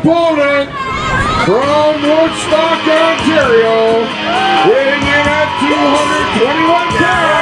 opponent from Woodstock, Ontario, weighing in at 221 pounds,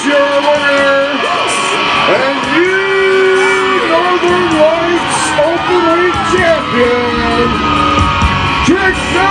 is your winner. And you Northern Lights Openweight Champion, Tyler